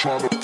trying to